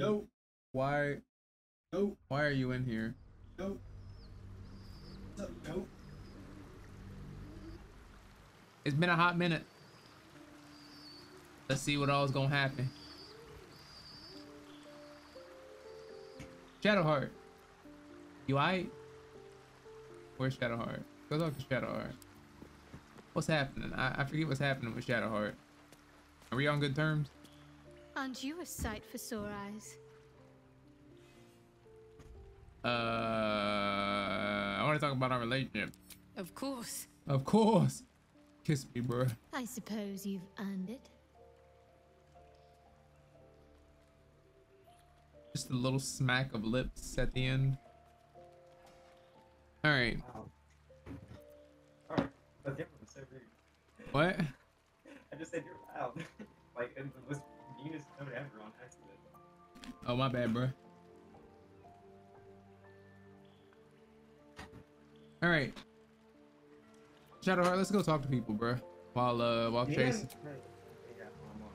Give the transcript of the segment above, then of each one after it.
Nope. Why? Nope. Why are you in here? Nope. What's up, nope. It's been a hot minute. Let's see what all's gonna happen. Shadowheart. You alright? Where's Shadowheart? Go talk to Shadowheart. What's happening? I, I forget what's happening with Shadowheart. Are we on good terms? Aren't you a sight for sore eyes? Uh, I want to talk about our relationship. Of course. Of course. Kiss me, bro. I suppose you've earned it. Just a little smack of lips at the end. All right. Wow. Alright, that's the was so. What? I just said you're loud. like, in the most meanest note ever on accident. Oh, my bad, bro. All right. Shadowheart, let's go talk to people, bro. While uh, while Yeah, Chase, right. Yeah, I'm on.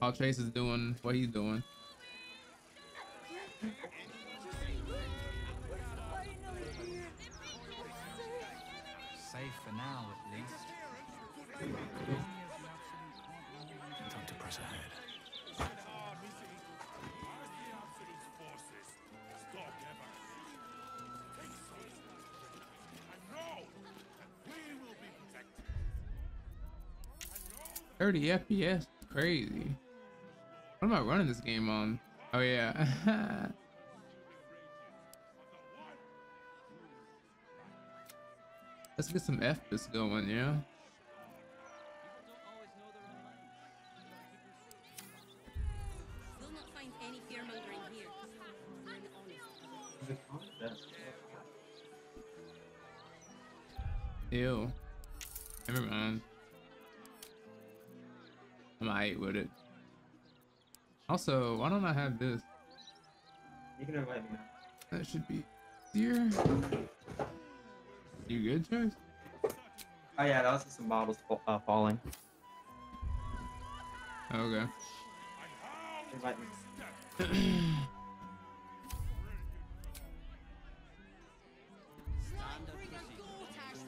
while Chase is doing what he's doing. 30 FPS, crazy. What am I running this game on? Oh yeah. Let's get some FPS going, yeah? Ew. Never mind. I'm alright with it. Also, why don't I have this? You can invite me now. That should be here. You good, Chase? Oh yeah, that was just some bottles uh, falling. Okay. Invite me.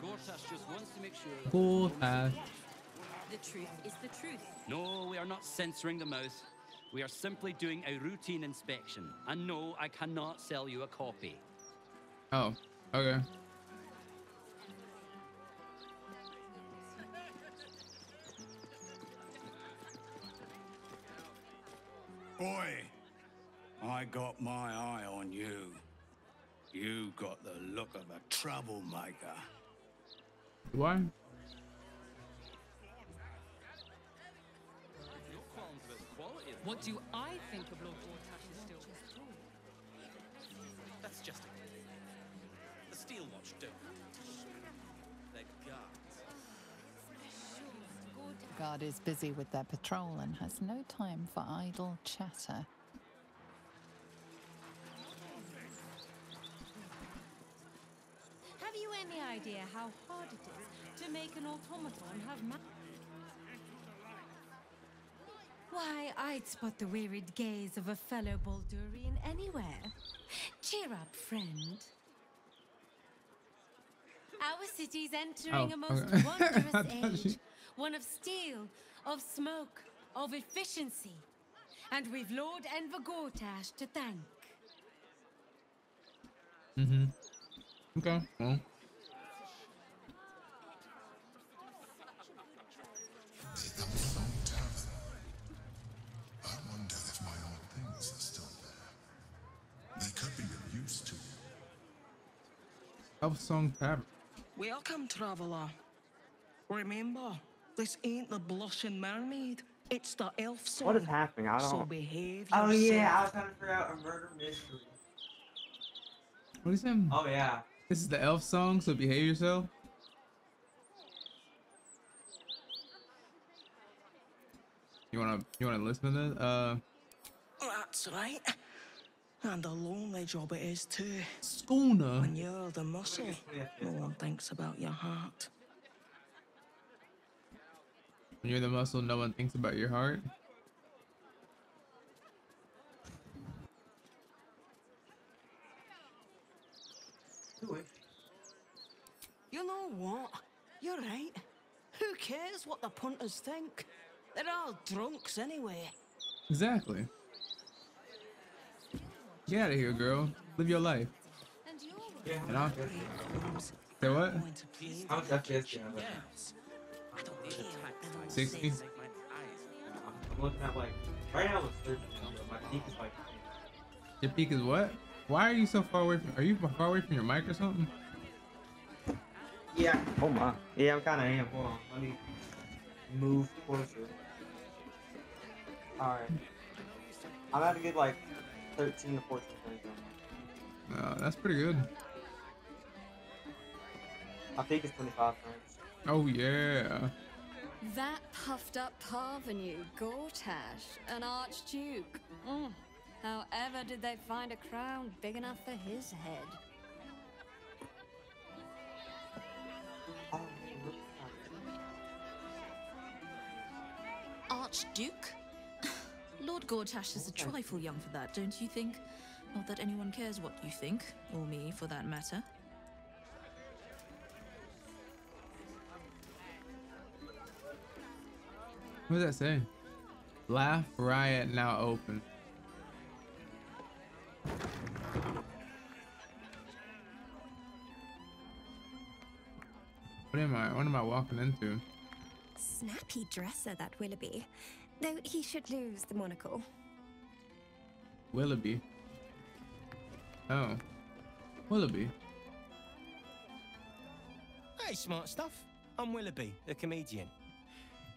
Gortash just wants to make sure. that Cool no task. The truth is the truth. No, we are not censoring the mouth. We are simply doing a routine inspection. And no, I cannot sell you a copy. Oh, okay. Boy, I got my eye on you. You got the look of a troublemaker. Do I? What do I think of Lord Gortash's still? That's just a The steel watch don't They're guards. The guard is busy with their patrol and has no time for idle chatter. Have you any idea how hard it is to make an automaton have ma- Why, I'd spot the wearied gaze of a fellow Baldurian anywhere. Cheer up, friend. Our city's entering Oh, a most okay. Wondrous age. she- One of steel, of smoke, of efficiency. And we've Lord Enver Gortash to thank. Mm-hmm. Okay. Well. Elfsong Tavern. Welcome, traveller. Remember, this ain't the blushing mermaid. It's the elf song. What is happening? I don't. behave Oh yourself. yeah, I was trying to figure out a murder mystery. What is that? Oh yeah. This is the elf song, so behave yourself. You wanna you wanna listen to this? Uh That's right. And a lonely job it is too. Schooner. When you're the muscle, no one thinks about your heart. When you're the muscle, no one thinks about your heart. You know what? You're right. Who cares what the punters think? They're all drunks anyway. Exactly. Get out of here, girl. Live your life. Yeah, And I'll- Say what? How much FPS do you have? I don't need a tax. 60? now? I'm looking at like right now it's 13, but my peak is like Your peak is what? Why are you so far away from? Are you far away from your mic or something? yeah. Oh my. Yeah, I'm kind of am. Hold on, let me move closer. All right. I'm at a good like 13 to 14 frames. right that's pretty good. I think it's 25 frames. Oh yeah. That puffed up parvenu, Gortash, an archduke. Mm. However did they find a crown big enough for his head? Archduke? Lord Gortash is a trifle young for that, don't you think? Not that anyone cares what you think, or me for that matter. What does that say? Laugh riot now open. What am I? What am I walking into? Snappy dresser, that Willoughby. Though he should lose the monocle. Willoughby. Oh. Willoughby. Hey, smart stuff. I'm Willoughby, the comedian.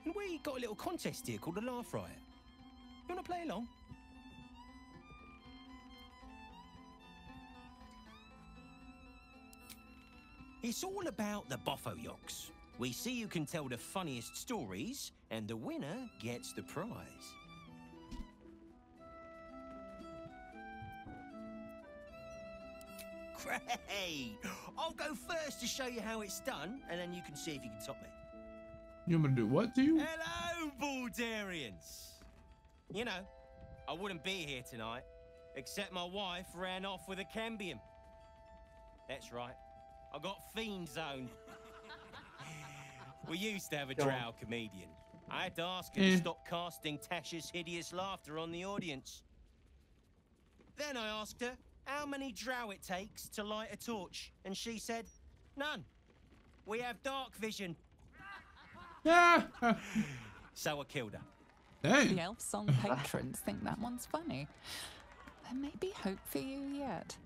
And we got a little contest here called the Laugh Riot. You want to play along? It's all about the Boffo Yocks. We see who can tell the funniest stories, and the winner gets the prize. Great! I'll go first to show you how it's done, and then you can see if you can top me. You want me to do what to you? Hello, Baldurians! You know, I wouldn't be here tonight, except my wife ran off with a cambion. That's right, I got fiend zoned. we used to have a Go drow comedian. I had to ask her to hmm. stop casting Tasha's hideous laughter on the audience. Then I asked her how many drow it takes to light a torch, and she said, none. We have dark vision. so I killed her. The Elfsong patrons think that one's funny. There may be hope for you yet.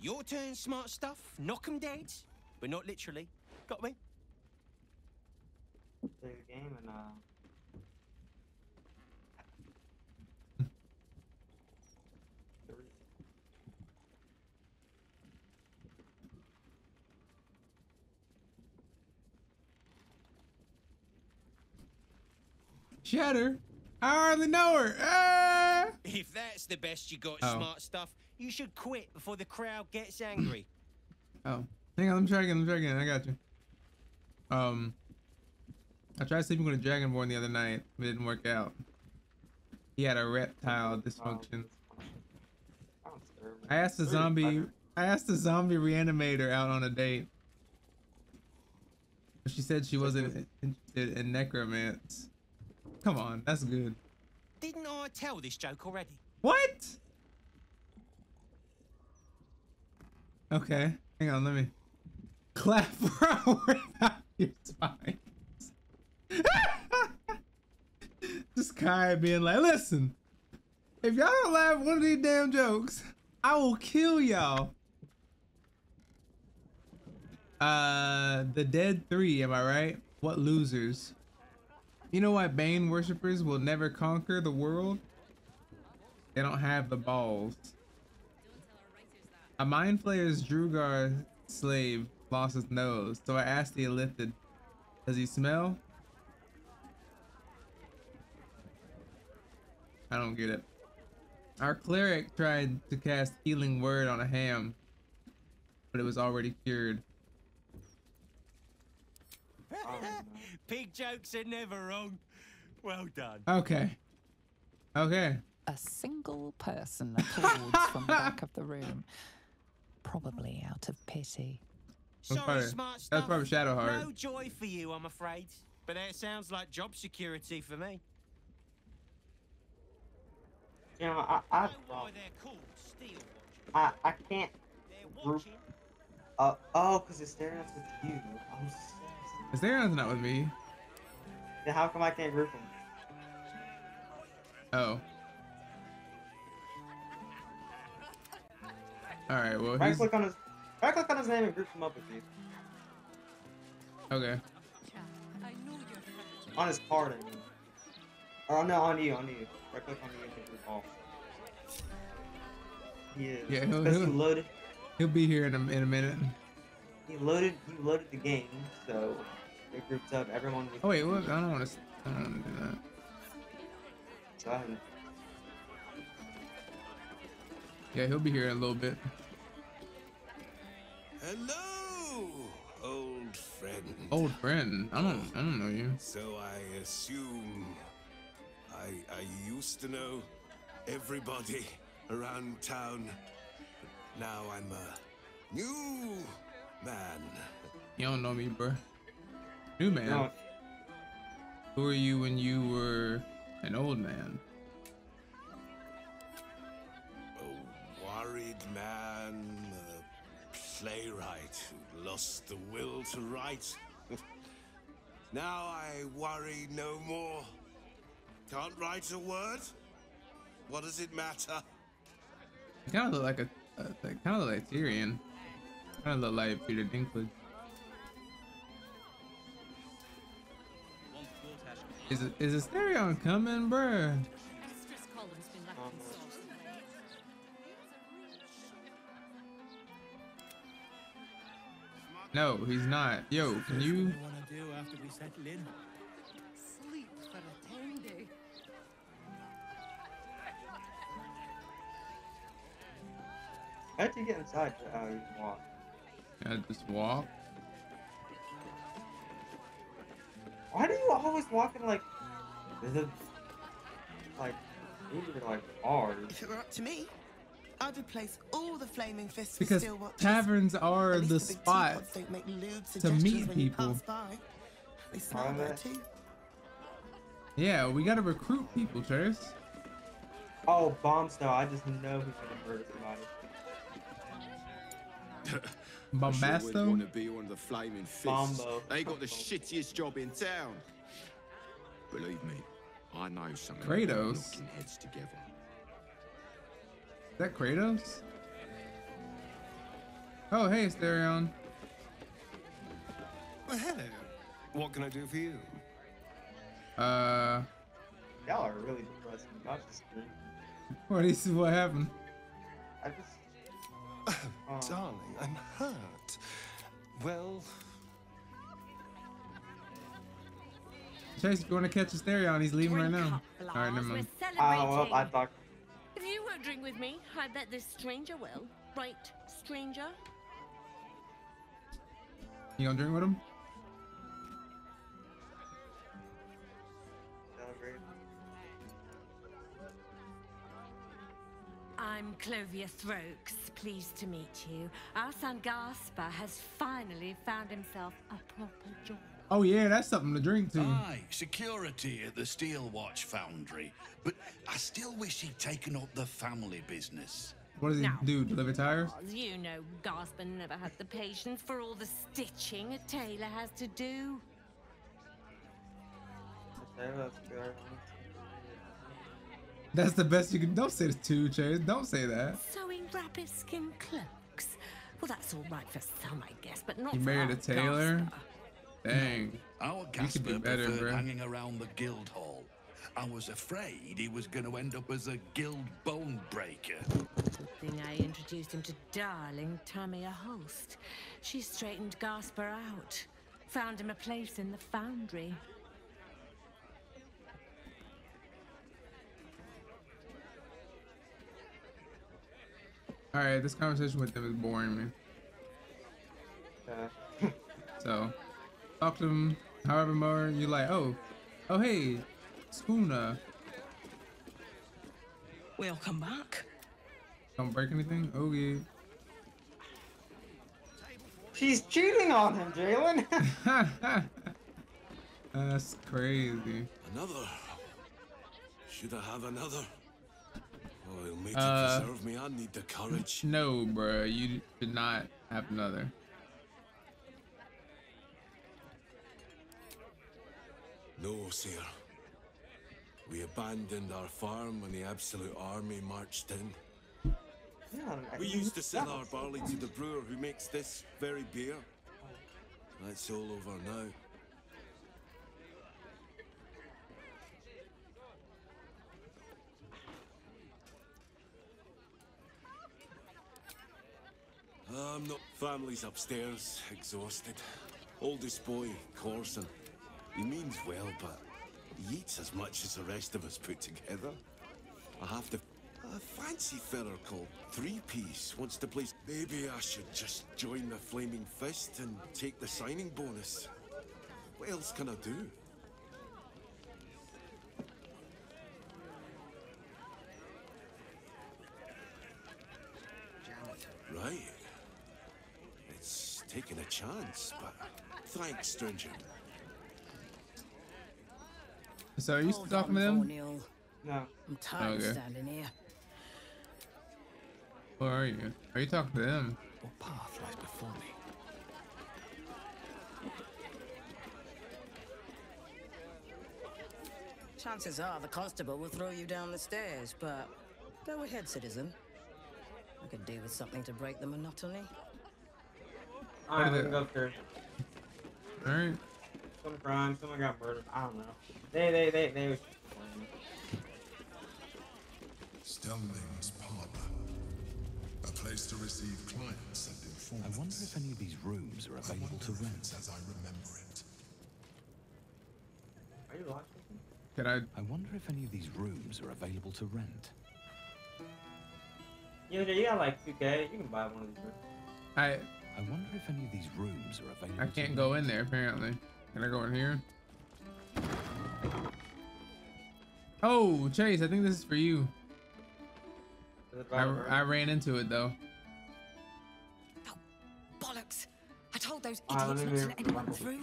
Your turn, smart stuff. Knock 'em dead, but not literally. Got me? Play game and uh. Shatter. I hardly know her. Ah! If that's the best you got, Oh. smart stuff, you should quit before the crowd gets angry. Oh, hang on. Let me try again. Let me try again. I got you. Um, I tried sleeping with a dragonborn the other night, but it didn't work out. He had a reptile dysfunction. I asked the zombie. I asked the zombie reanimator out on a date. But She said she wasn't interested in necromance. Come on, that's good. Didn't I tell this joke already? What? Okay, hang on, let me clap for without your spines. Just guy being like, listen, if y'all don't laugh at one of these damn jokes, I will kill y'all. Uh, the dead three, am I right? What losers? You know why Bane worshippers will never conquer the world? They don't have the balls. A mind flayer's duergar slave lost his nose, so I asked the Illithid, does he smell? I don't get it. Our cleric tried to cast healing word on a ham, but it was already cured. Pig jokes are never wrong. Well done. Okay. Okay. A single person applauds from the back of the room. Probably out of pity. That's Sorry, probably- smart that's probably Shadowheart. No joy for you, I'm afraid. But that sounds like job security for me. You know, I I Why they're called steel I, I can't group. Uh oh, cause it's staring us with you. I'm so Is not with me? Then how come I can't group them? Oh. All right. Well, Right he's click on his, right click on his name and group him up with you. okay. On his card, I mean. Or no, on you, on you. Right click on you and hit group all. He is. Yeah, he'll, Because he he'll, loaded, he'll be here in a, in a minute. he loaded, he loaded the game, so it groups up everyone. Oh wait, what? I don't want to. I don't want to do that. Go ahead. Yeah, he'll be here in a little bit. Hello, old friend. Old friend. I don't. I don't know you. So I assume I I used to know everybody around town. Now I'm a new man. You don't know me, bro. New man. No. Who were you when you were an old man? A worried man, a playwright who lost the will to write. now I worry no more. Can't write a word? What does it matter? You kind of look like a, like, kind of look like Tyrion. Kind of look like Peter Dinklage. Is it is Astarion coming, bruh? Mistress Column's been left in sauce. No, he's not. Yo, can you? How'd you get inside? Oh, you uh, can walk. I just walk. Why do you always walk in like, the, like, these are like hard. If it were up to me, I'd replace all the flaming fists Because with steel taverns are At least the spot don't make lewd to meet people. pass by. They smell Are too. Yeah, we gotta recruit people, Trace. Oh, Bombstar, I just know he's gonna murder somebody. Bombasto? want to be one of the flaming fists. Bombo. They got the shittiest job in town. Believe me, I know something Kratos? about knocking heads together. Is that Kratos? Oh, hey, Astarion. Well, hello. What can I do for you? Uh, Y'all are really depressing. Y'all just drink. what is what happened? I just. Oh. Darling, I'm hurt. Well, Chase, if you want to catch Astarion, he's leaving right now. All right, never mind. Oh, well, I thought. If you won't drink with me, I bet this stranger will. Right, stranger? You gonna drink with him? I'm Clovia Throaks, pleased to meet you. Our son Gaspar has finally found himself a proper job. Oh yeah, that's something to drink to. Aye, security at the Steel Watch Foundry. But I still wish he'd taken up the family business. What does he Now- do? Deliver tires? As you know, Gaspar never had the patience for all the stitching a tailor has to do. That's the best you can. Don't say this to Chase. Don't say that. Sewing rabbit skin cloaks. Well, that's all right for some, I guess, but not You for married a tailor? Gaspar. Dang. Hmm. Our You could Casper better, preferred bro. hanging around the guild hall. I was afraid he was going to end up as a guild bone breaker. Thing I introduced him to darling Tamia Holst. She straightened Gaspar out, found him a place in the foundry. All right, this conversation with them is boring me. So, talk to them however more you like. Oh, oh hey, Spooner. Welcome back. Don't break anything. Oh yeah. She's cheating on him, Jalen. That's crazy. Another. Should I have another? Oh, mate, Uh, to preserve me, I need the courage. No, bruh, you should not have another. No, sir. We abandoned our farm when the Absolute Army marched in. Yeah, We used to sell our barley to the brewer who makes this very beer. That's all over now. Um, I'm not. Family's upstairs, exhausted. Oldest boy, Corson. He means well, but he eats as much as the rest of us put together. I have to. A fancy feller called Three Piece wants to play. Maybe I should just join the Flaming Fist and take the signing bonus. What else can I do? Right. It's taking a chance, but thanks, stranger. So are you still talking to them? No. I'm tired Okay. of standing here. Where are you? Are you talking to them? What path lies before me? Chances are the constable will throw you down the stairs, but go ahead, citizen. I could do with something to break the monotony. Alright, we can go upstairs. Alright. Some crime, someone got murdered. I don't know. They, they, they, they was Stelling's Parlor. A place to receive clients and informants. I wonder if any of these rooms are available to rent. As I remember it. Are you watching? Could I? I wonder if any of these rooms are available to rent. You know, you got like 2K. You can buy one of these. rooms. I I wonder if any of these rooms are available. I can't go in there apparently. Can I go in here? Oh, Chase, I think this is for you. I, I ran into it though. Oh, bollocks! I told those idiots not to let anyone through.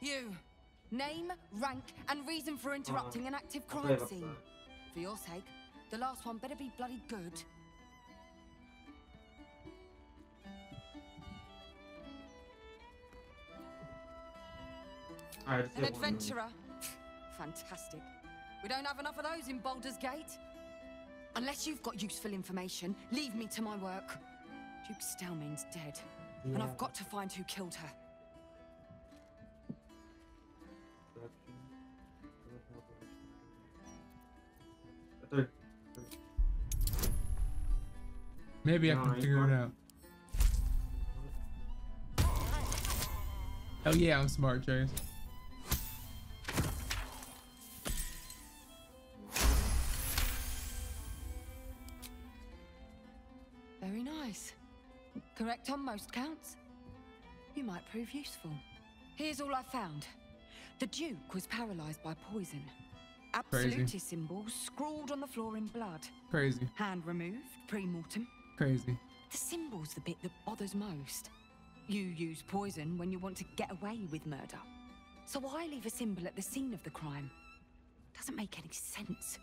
You. Name, rank, and reason for interrupting an active crime scene. For your sake, the last one better be bloody good. An adventurer. Fantastic. We don't have enough of those in Baldur's Gate. Unless you've got useful information, leave me to my work. Duke Stelmane's dead, and I've got to find who killed her. Maybe I can you figure it out. Oh yeah, I'm smart, Chase. Correct on most counts. You might prove useful. Here's all I found. The Duke was paralyzed by poison. Crazy. Absolutist symbols scrawled on the floor in blood. Crazy. Hand removed, pre-mortem. Crazy. The symbol's the bit that bothers most. You use poison when you want to get away with murder. So why leave a symbol at the scene of the crime? Doesn't make any sense.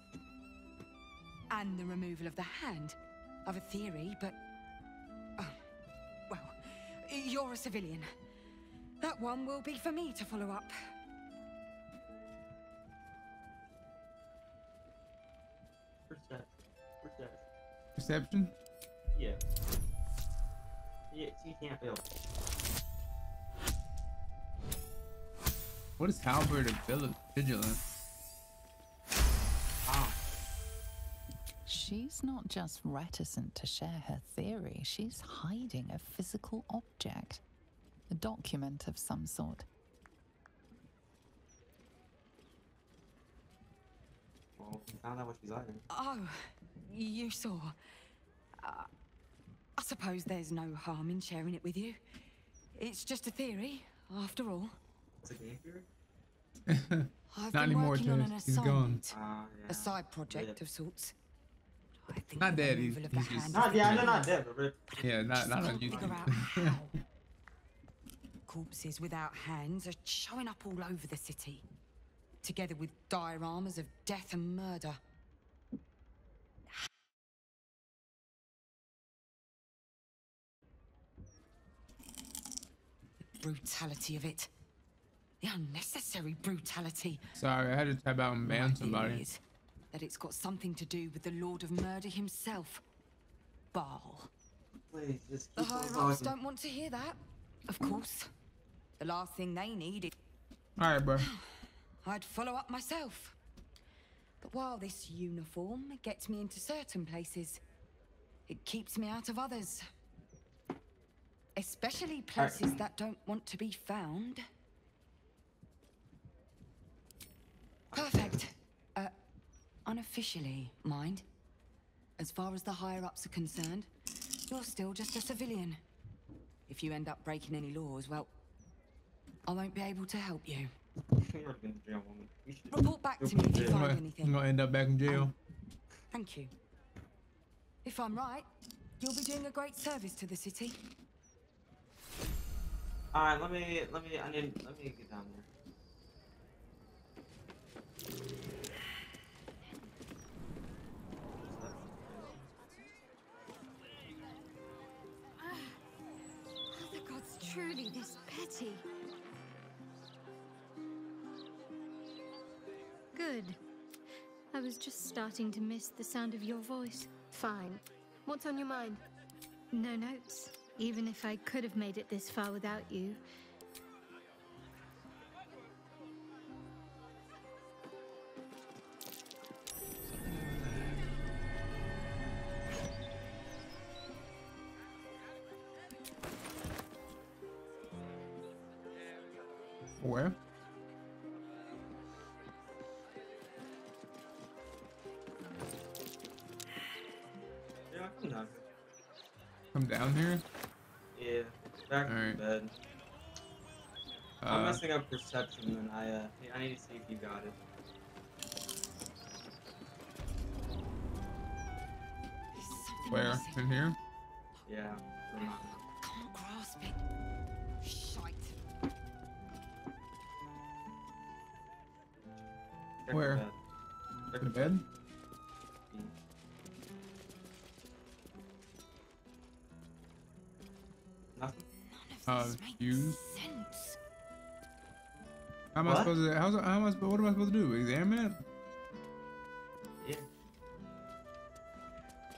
And the removal of the hand. I've a theory, but... you're a civilian. That one will be for me to follow up. Perception. Perception. Perception? Yeah. Yeah, you can't build. What is halberd of Vil- vigilance? She's not just reticent to share her theory, she's hiding a physical object. A document of some sort. Well, we found out what she's hiding. Oh, you saw. Uh, I suppose there's no harm in sharing it with you. It's just a theory, after all. It's a game theory? I've Not been anymore, working on Chase. an He's gone. assignment, Ah, a side project of sorts. I think Not dead. He's, removal of the he's just Not, of the yeah, I know not dead, but yeah, not not on YouTube. Corpses without hands are showing up all over the city, together with dioramas of death and murder. The brutality of it. The unnecessary brutality. Sorry, I had to type out and ban somebody. theory is that it's got something to do with the Lord of Murder himself, Bhaal. Please, just The keep on higher ups talking. don't want to hear that. Of course. The last thing they need is All right, bro. I'd follow up myself. But while this uniform gets me into certain places, it keeps me out of others. Especially places that don't want to be found. Perfect. Unofficially, mind. As far as the higher ups are concerned, you're still just a civilian. If you end up breaking any laws, well, I won't be able to help you. You're gonna jail woman. You should- Report back to me if you I'm find gonna, anything. I'm gonna end up back in jail. Um, thank you. If I'm right, you'll be doing a great service to the city. All right, let me, let me, I need, let me get down there. Truly this petty? Good. I was just starting to miss the sound of your voice. Fine. What's on your mind? No notes. Even if I could have made it this far without you. I'm down here. Yeah, back to Alright. bed. I'm Uh, messing up perception, and I, uh, I need to see if you got it. where? In here? Yeah. we're. Can't grasp it. Shite. Where? The bed. Uh, use. Sense. How am I supposed to? How's, how am I? supposed- What am I supposed to do? Examine it? Yeah.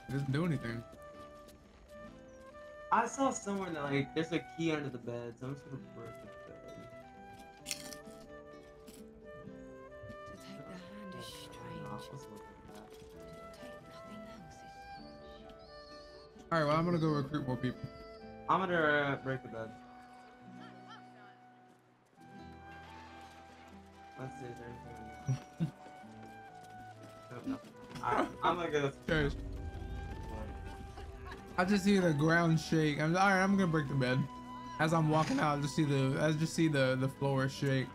It doesn't do anything. I saw somewhere that like there's a key under the bed, so I'm just gonna break the bed. To the hand is strange. Let's look at that. To take nothing else. All right. Well, I'm gonna go recruit more people. I'm gonna uh, break the bed. Let's see, is there anything on there? nope, nothing. Alright, I'm gonna go. Guys, I just see the ground shake. I'm all right. I'm gonna break the bed. As I'm walking out, I just see the. I just see the the floor shake.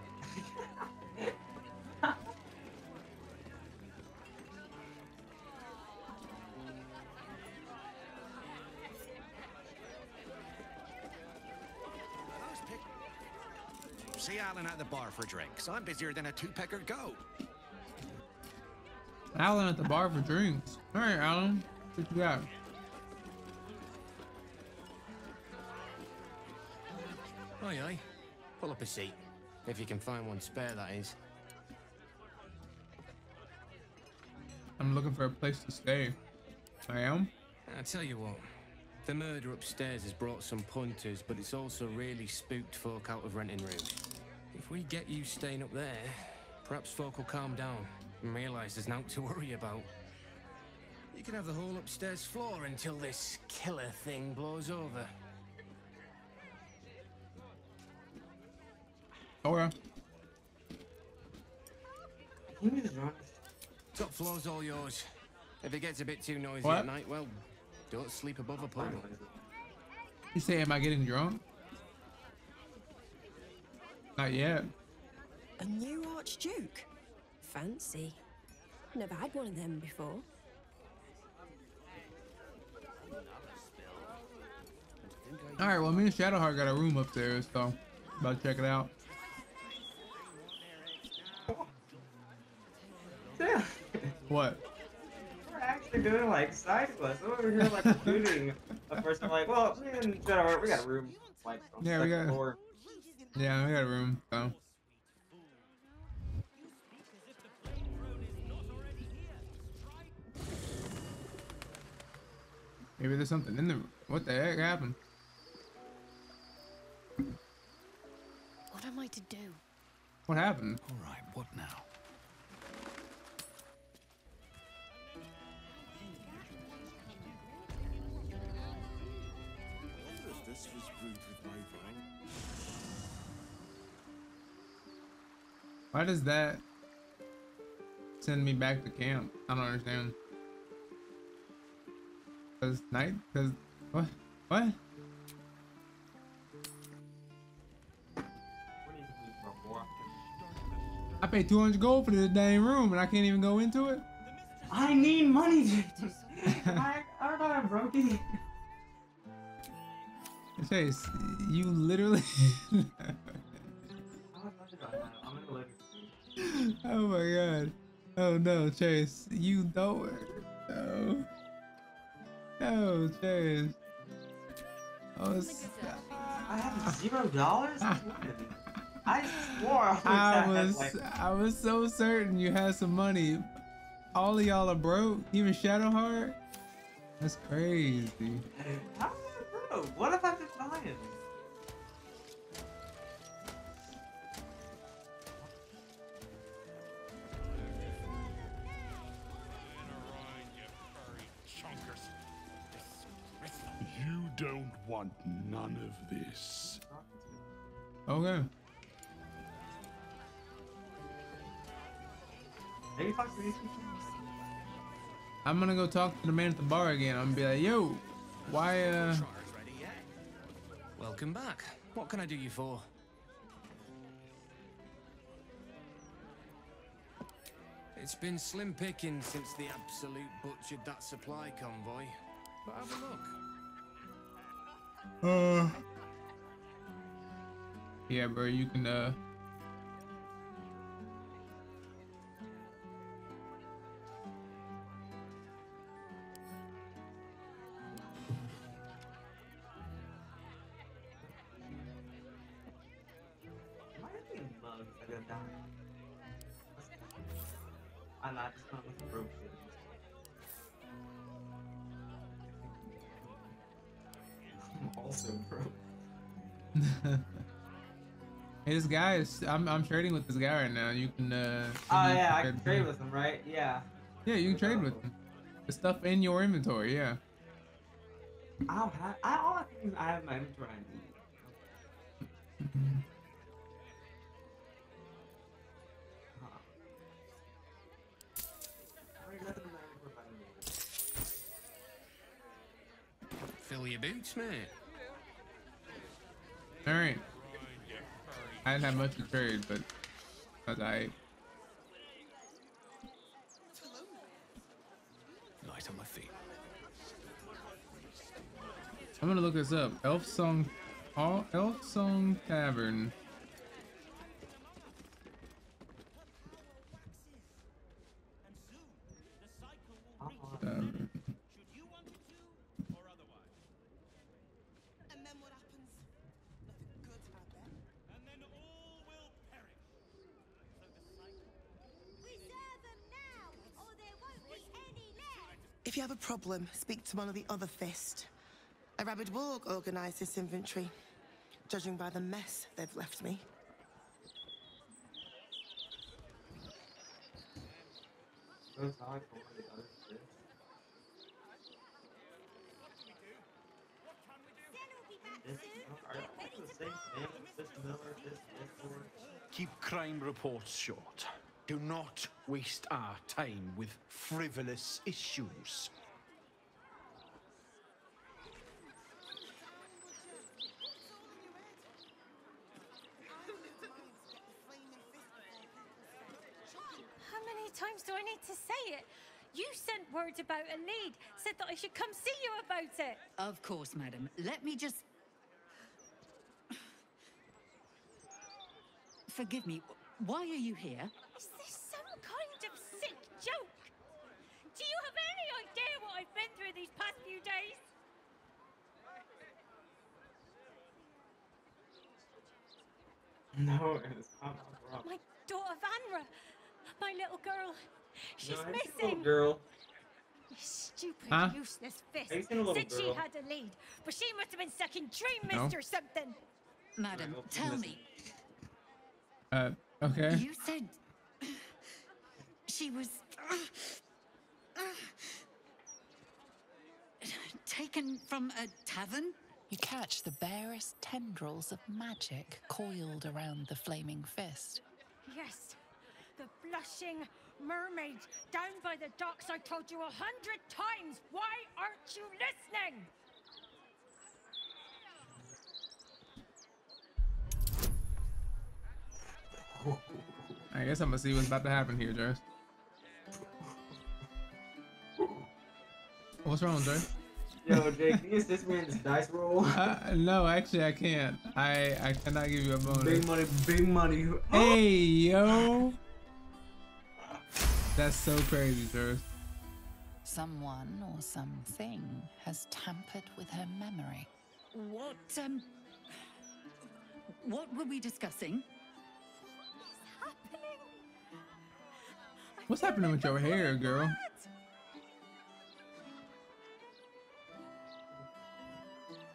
For. I'm busier than a two-pecker goat. Alan at the bar for drinks. All right, Alan. What you got? Aye, eh? aye. Pull up a seat. If you can find one spare, that is. I'm looking for a place to stay. I am. I tell you what, the murder upstairs has brought some punters, but it's also really spooked folk out of renting rooms. If we get you staying up there, perhaps folk will calm down and realise there's naught to worry about. You can have the whole upstairs floor until this killer thing blows over. Oh, okay. Can you just? Top floor's all yours. If it gets a bit too noisy What? at night, well, don't sleep above a puddle. You say, am I getting drunk? Not yet. A new Archduke? Fancy. Never had one of them before. Alright, well, me and Shadowheart got a room up there, so about to check it out. what? We're actually doing like side quests. I'm over here like looting. a first like, well, me and Shadowheart, we got a room. Like, yeah, we got. Floor. Yeah, we got a room, so. Maybe there's something in the room. What the heck happened? What am I to do? What happened? All right, what now? This was brewed with my vine. Why does that send me back to camp? I don't understand. Cause night? Cause what? What? What do you need for more? I paid 200 gold for this dang room and I can't even go into it. I need money. I, I don't know. I'm broke. it. Chase, you literally. oh my god. Oh no, Chase, you don't. No. No, Chase. Oh, it's- I have zero dollars. I swore I was. I was like, I was so certain you had some money. All of y'all are broke, even Shadowheart. That's crazy. How am I broke? What if I've been buying? You don't want none of this. Okay. Maybe talk to these people. I'm gonna go talk to the man at the bar again. I'm gonna be like, yo, why uh Welcome back. What can I do you for? It's been slim picking since the absolute butchered that supply convoy. But have a look. Uh Yeah, bro, you can uh Hey, this guy is I'm I'm trading with this guy right now. You can uh Oh yeah, I trade can trade with him, right? Yeah. Yeah, you can trade with him. The stuff in your inventory, yeah. I don't have. I all I think I have. I need. Huh. I mean, nothing in my inventory I need. Fill your boots, mate. Alright. I didn't have much to trade, but that's alright. Light on my feet. I'm gonna look this up. Elfsong All Elfsong Tavern. Tavern. If you have a problem, speak to one of the other fist. A rabid warg organised this inventory, judging by the mess they've left me. Keep crime reports short. Do not waste our time with frivolous issues. How many times do I need to say it? You sent word about a need, said that I should come see you about it. Of course, madam. Let me just... Forgive me, why are you here? No, it's not wrong. My daughter Vanra, my little girl, she's No, I ain't seen a missing. little girl. You Stupid, Huh? useless fist. I ain't seen Said she had a lead, but she must have been sucking dream No. mist or something. Madam, Well, tell me. Uh, okay. You said she was taken from a tavern? You catch the barest tendrils of magic coiled around the flaming fist. Yes, the blushing mermaid down by the docks. I told you a hundred times. Why aren't you listening? I guess I'm gonna see what's about to happen here, Joyce. What's wrong, Joyce? Yo, Jake, can you assist me in this dice roll? Uh, no, actually, I can't. I I cannot give you a bonus. Big money, big money. Hey, yo. That's so crazy, Joyce. Someone or something has tampered with her memory. What, um. What were we discussing? What's happening with your hair, girl?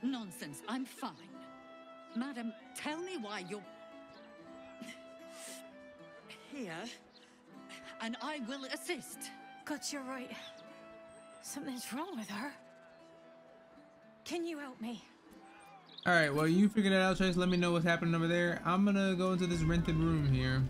Nonsense, I'm fine. Madam, tell me why you're. here, and I will assist. God, you're right. Something's wrong with her. Can you help me? All right, well, you figure that out, Chase. Let me know what's happening over there. I'm gonna go into this rented room here.